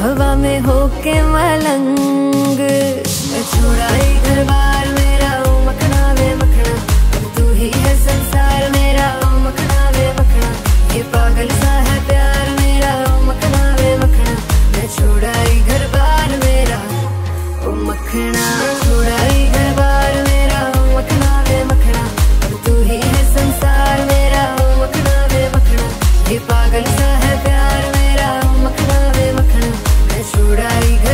हवा में होके मलंग। मैं छोड़ा इधर बार मेरा ओ मखना वे मखना। तू ही है संसार, मेरा ओ मखना वे मखना। ये पागल सा है I.